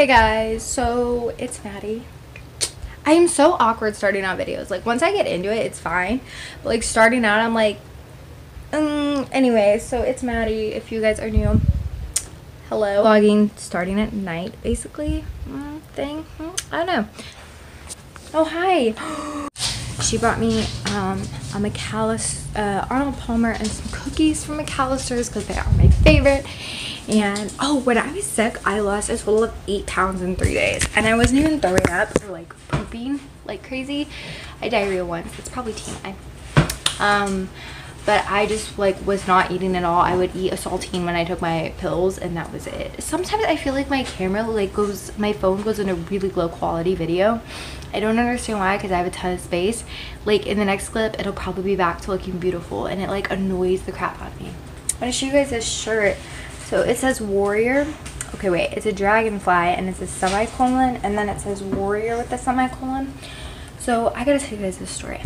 Hey guys, so it's Maddie. I am so awkward starting out videos. Like once I get into it, it's fine. But like starting out, I'm like, um. Anyway, so it's Maddie. If you guys are new, hello. Vlogging starting at night, basically. Mm, thing. Mm, I don't know. Oh hi. she brought me um, a McAlister, uh, Arnold Palmer, and some cookies from McAlister's because they are my favorite. And oh, when I was sick, I lost a total of eight pounds in three days, and I wasn't even throwing up or like pooping like crazy. I diarrhea once. It's probably TMI. Um, but I just like was not eating at all. I would eat a saltine when I took my pills and that was it. Sometimes I feel like my camera like goes, my phone goes in a really low quality video. I don't understand why because I have a ton of space. Like in the next clip, it'll probably be back to looking beautiful and it like annoys the crap out of me. I'm gonna show you guys this shirt. So it says warrior. Okay, wait, it's a dragonfly and it's a semicolon and then it says warrior with the semicolon. So I gotta tell you guys this story.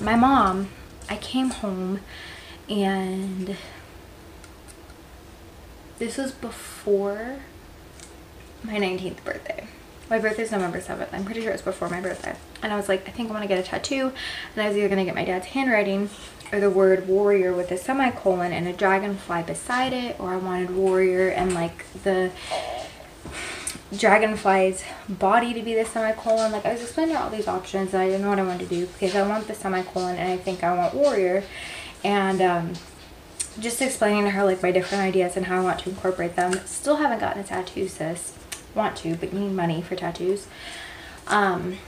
My mom I came home and this was before my 19th birthday. My birthday is November 7th. I'm pretty sure it's before my birthday. And I was like, I think I want to get a tattoo. And I was either going to get my dad's handwriting or the word warrior with a semicolon and a dragonfly beside it. Or I wanted warrior and like the dragonfly's body to be the semicolon. Like I was explaining all these options and I didn't know what I wanted to do because I want the semicolon and I think I want warrior. And um, just explaining to her like my different ideas and how I want to incorporate them. Still haven't gotten a tattoo, sis. Want to, but you need money for tattoos. Um,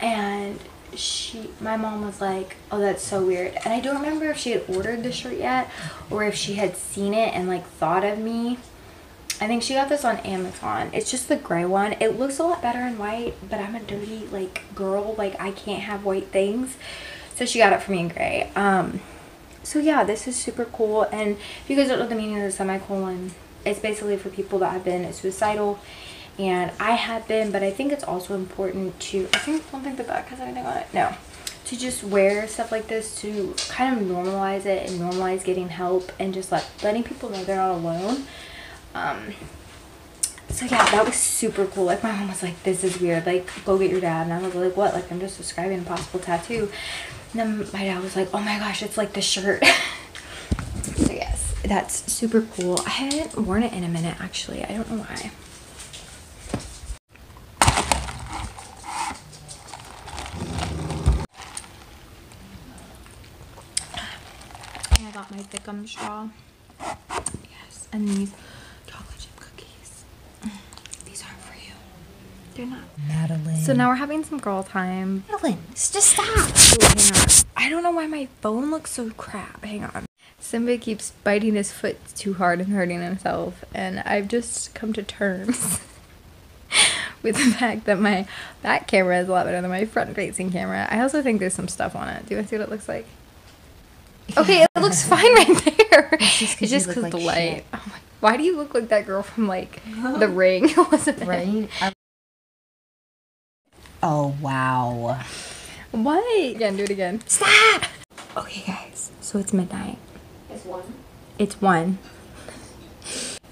and she my mom was like oh that's so weird and i don't remember if she had ordered the shirt yet or if she had seen it and like thought of me I think she got this on Amazon. It's just the gray one. It looks a lot better in white, but I'm a dirty like girl. Like I can't have white things. So she got it for me in gray. Um, so yeah, this is super cool. And if you guys don't know the meaning of the semicolon, it's basically for people that have been suicidal. And I have been, but I think it's also important to, I think, don't think the back has anything on it. No. To just wear stuff like this to kind of normalize it and normalize getting help and just let letting people know they're not alone um, so yeah, that was super cool. Like my mom was like, this is weird. Like go get your dad. And I was like, what? Like I'm just describing a possible tattoo. And then my dad was like, oh my gosh, it's like the shirt. so yes, that's super cool. I hadn't worn it in a minute actually. I don't know why. I got my Thickum straw. Yes, and these They're not. Madalyn. So now we're having some girl time. Madalyn, just stop. Ooh, hang on. I don't know why my phone looks so crap. Hang on. Simba keeps biting his foot too hard and hurting himself, and I've just come to terms with the fact that my back camera is a lot better than my front facing camera. I also think there's some stuff on it. Do you want to see what it looks like? Okay, it looks fine right there. It's just because like the light. Oh my, why do you look like that girl from like the ring? It wasn't right? Oh, wow. What? Again, do it again. Stop! Okay, guys. So it's midnight. It's one. It's one.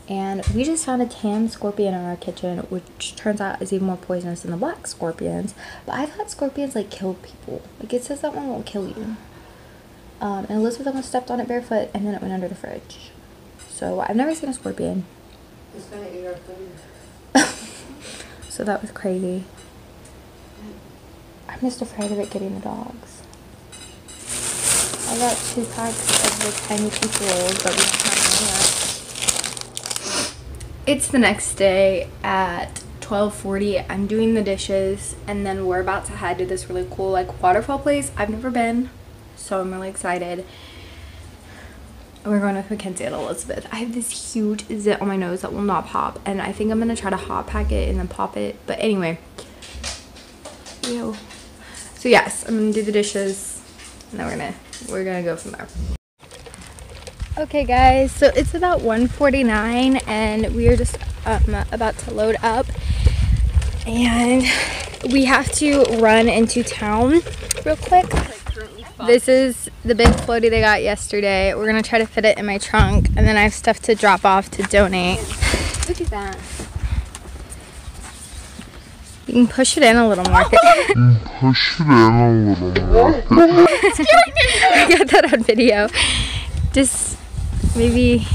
And we just found a tan scorpion in our kitchen, which turns out is even more poisonous than the black scorpions. But I thought scorpions like kill people. Like it says that one won't kill you. Um, and Elizabeth almost stepped on it barefoot and then it went under the fridge. So I've never seen a scorpion. It's gonna eat our food. so that was crazy. I'm just afraid of it getting the dogs. I got two packs of the tiny pizza rolls, but we don't have. It's the next day at 12.40. I'm doing the dishes, and then we're about to head to this really cool like waterfall place. I've never been, so I'm really excited. We're going with Mackenzie and Elizabeth. I have this huge zit on my nose that will not pop, and I think I'm going to try to hot pack it and then pop it. But anyway, ew. So yes, I'm gonna do the dishes and then we're gonna we're gonna go from there. Okay guys, so it's about 1:49 and we are just um, about to load up and we have to run into town real quick. This is the big floaty they got yesterday. We're gonna try to fit it in my trunk and then I have stuff to drop off to donate. Look at that. You can push it in a little more. Push it in a little more. I got that on video. Just maybe.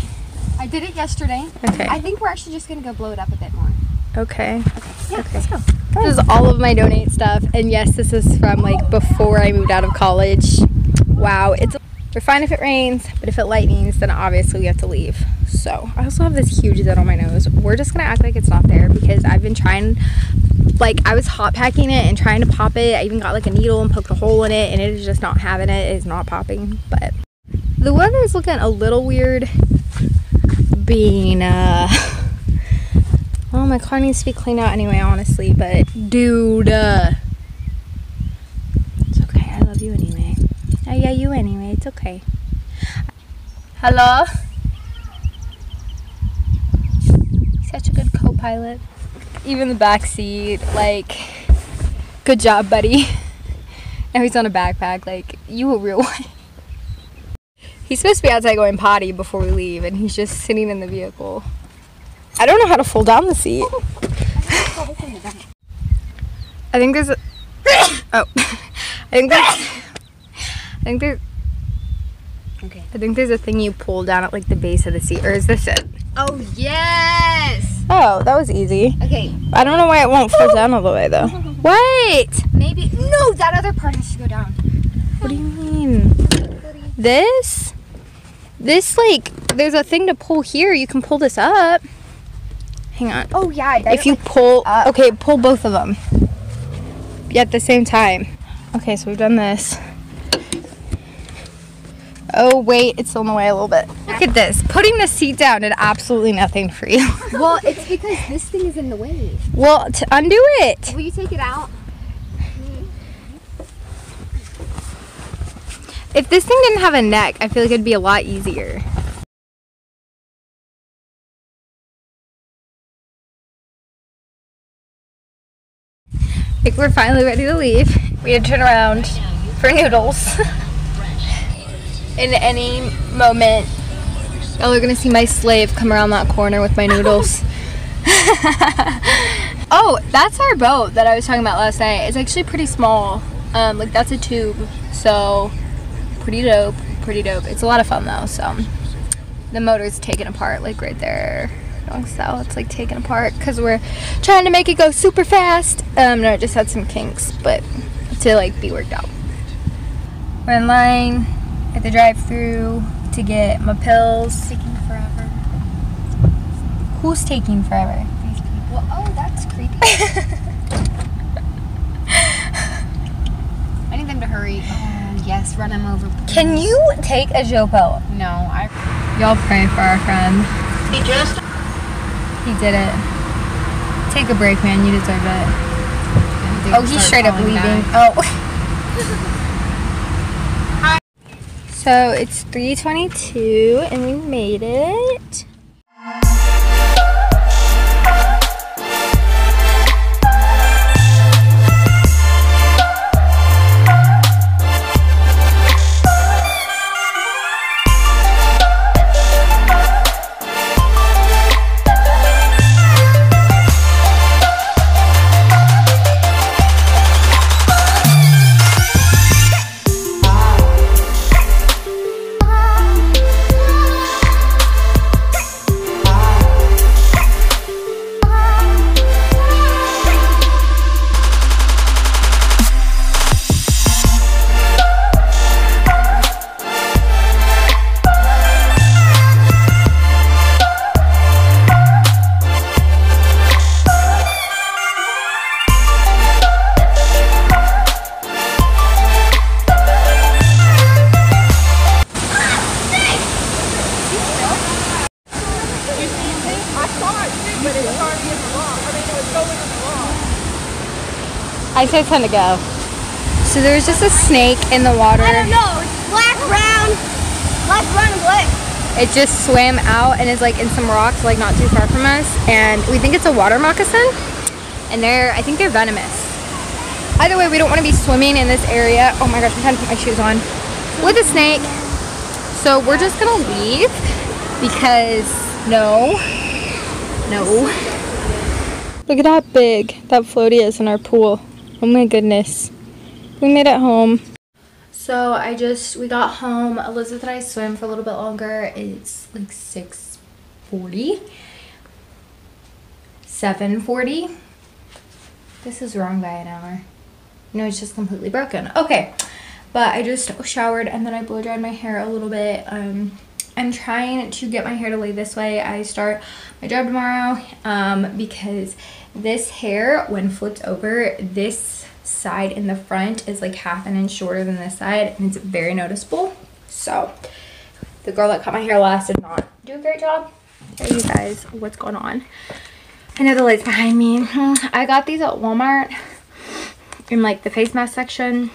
I did it yesterday. Okay. I think we're actually just gonna go blow it up a bit more. Okay. Yeah, Okay. let's go. This is all of my donate stuff, and yes, this is from like before I moved out of college. Wow, it's we're fine if it rains, but if it lightnings, then obviously we have to leave. So I also have this huge zit on my nose. We're just gonna act like it's not there because I've been trying. Like I was hot packing it and trying to pop it. I even got like a needle and poked a hole in it, and it is just not having it. It is not popping. But the weather is looking a little weird. Being uh. Well, my car needs to be cleaned out anyway, honestly, but dude, uh, it's okay. I love you anyway. Oh, yeah, you anyway. It's okay. Hello? Such a good co pilot. Even the back seat, like, good job, buddy. Now he's on a backpack, like, you a real one. He's supposed to be outside going potty before we leave, and he's just sitting in the vehicle. I don't know how to fold down the seat. I think there's a. Oh. I think there's. I think there's. Okay. I think there's a thing you pull down at like the base of the seat, or is this it? Oh yes. Oh, that was easy. Okay. I don't know why it won't fold down all the way though. Wait! Maybe no. That other part has to go down. What do you mean? This? This like there's a thing to pull here. You can pull this up. Hang on. Oh yeah. I if you like, pull up. okay pull both of them at the same time okay so we've done this oh wait it's still in the way a little bit look at this putting the seat down did absolutely nothing for you Well, it's because this thing is in the way. well to undo it Will you take it out? if this thing didn't have a neck i feel like it'd be a lot easier Think we're finally ready to leave. We had to turn around for noodles. In any moment, y'all are gonna see my slave come around that corner with my noodles. oh, that's our boat that I was talking about last night. It's actually pretty small. Um, like that's a tube, so pretty dope. Pretty dope. It's a lot of fun though. So the motor's taken apart, like right there. Wrong style. It's like taken apart because we're trying to make it go super fast. Um, no, it just had some kinks, but to like be worked out. We're in line at the drive-through to get my pills. Taking forever. Who's taking forever? These people. Oh, that's creepy. I need them to hurry. Oh yes, run them over. please. Can you take a Joe pill? No, I. Y'all pray for our friend. He just He did it. Take a break, man. You deserve it. Oh, he's straight up leaving. Oh. Hi. So it's 3:22, and we made it. I said time to go. So there was just a snake in the water. I don't know. It's black, brown, black, brown, and black. It just swam out and is like in some rocks, like not too far from us. And we think it's a water moccasin. And they're, I think they're venomous. Either way, we don't want to be swimming in this area. Oh my gosh, I'm trying to put my shoes on. With a snake. So we're just gonna leave because no, no. Look at how big that floaty is in our pool. Oh my goodness. We made it home. So I just, we got home. Elizabeth and I swim for a little bit longer. It's like 6.40. 7.40. This is wrong by an hour. No, it's just completely broken. Okay. But I just showered and then I blow dried my hair a little bit. Um, I'm trying to get my hair to lay this way. I start my job tomorrow um, because this hair, when flipped over, this side in the front is like half an inch shorter than this side and it's very noticeable. So the girl that cut my hair last did not do a great job. Show you guys what's going on. I know the light's behind me. I got these at Walmart in like the face mask section.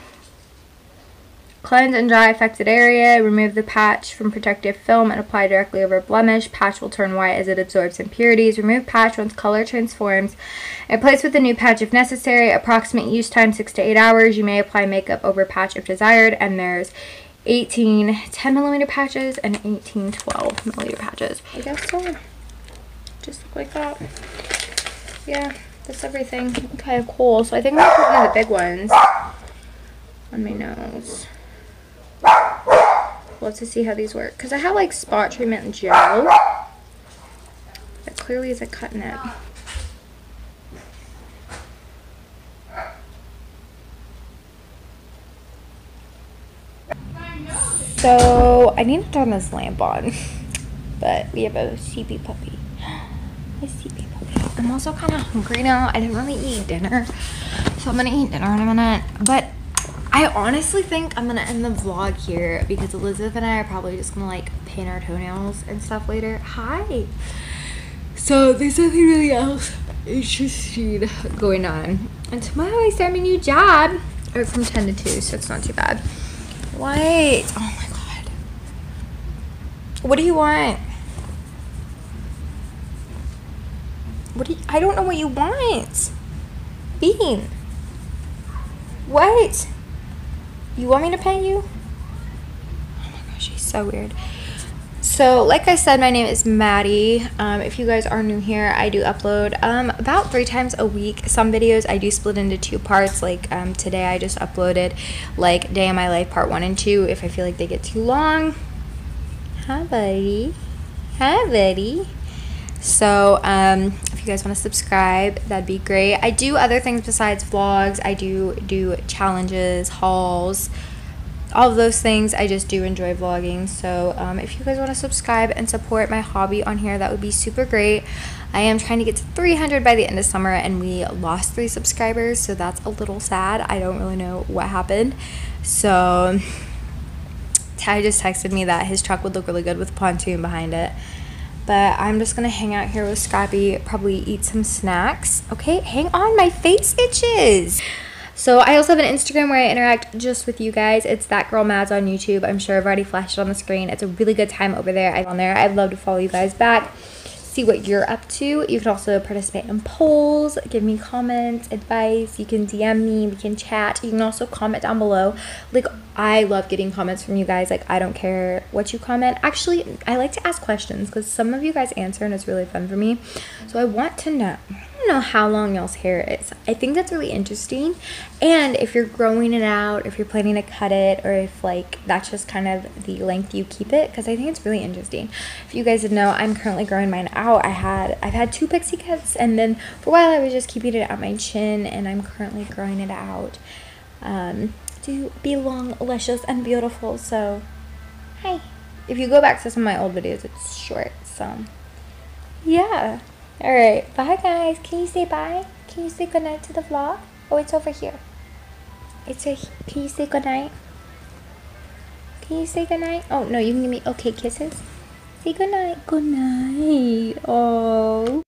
Cleanse and dry affected area. Remove the patch from protective film and apply directly over blemish. Patch will turn white as it absorbs impurities. Remove patch once color transforms. Replace with a new patch if necessary. Approximate use time 6 to 8 hours. You may apply makeup over patch if desired. And there's 18 10 millimeter patches and 18 12 millimeter patches. I guess so. Just look like that. Yeah, that's everything. Okay, cool. So I think I'm gonna put one of the big ones on my nose. Love to see how these work. Because I have like spot treatment gel. That clearly isn't cutting it. So I need to turn this lamp on. But we have a CP puppy. A CP puppy. I'm also kind of hungry now. I didn't really eat dinner. So I'm going to eat dinner in a minute. But I honestly think I'm gonna end the vlog here because Elizabeth and I are probably just gonna like paint our toenails and stuff later. Hi. So there's nothing really else interesting going on. And tomorrow I start my new job. Or from 10 to 2, so it's not too bad. What? Oh my god. What do you want? What do you, I don't know what you want. Bean. What? You want me to pay you? Oh my gosh, she's so weird. So, like I said, my name is Maddie. Um, if you guys are new here, I do upload um, about three times a week. Some videos I do split into two parts. Like um, today, I just uploaded like Day in My Life Part 1 and 2 if I feel like they get too long. Hi, buddy. Hi, buddy. So, um, if you guys want to subscribe, that'd be great. I do other things besides vlogs. I do do challenges, hauls, all of those things. I just do enjoy vlogging. So, um, if you guys want to subscribe and support my hobby on here, that would be super great. I am trying to get to 300 by the end of summer, and we lost three subscribers, so that's a little sad. I don't really know what happened. So, Ty just texted me that his truck would look really good with pontoon behind it. But I'm just gonna hang out here with Scrappy, probably eat some snacks. Okay, hang on, my face itches. So I also have an Instagram where I interact just with you guys. It's that girl Mads on YouTube. I'm sure I've already flashed it on the screen. It's a really good time over there. I'm on there. I'd love to follow you guys back see what you're up to. You can also participate in polls, give me comments, advice. You can DM me, we can chat. You can also comment down below. Like, I love getting comments from you guys. Like, I don't care what you comment. Actually, I like to ask questions because some of you guys answer and it's really fun for me. So I want to know. Don't know how long y'all's hair is. I think that's really interesting. And if you're growing it out, if you're planning to cut it, or if like that's just kind of the length you keep it, because I think it's really interesting. If you guys didn't know, I'm currently growing mine out. I had I've had two pixie cuts, and then for a while I was just keeping it at my chin, and I'm currently growing it out um, to be long, luscious, and beautiful. So, hi. If you go back to some of my old videos, it's short. So, yeah. All right. Bye, guys. Can you say bye? Can you say goodnight to the vlog? Oh, it's over here. It's a. Can you say goodnight? Can you say goodnight? Oh, no, you can give me okay kisses. Say goodnight. Goodnight. Oh.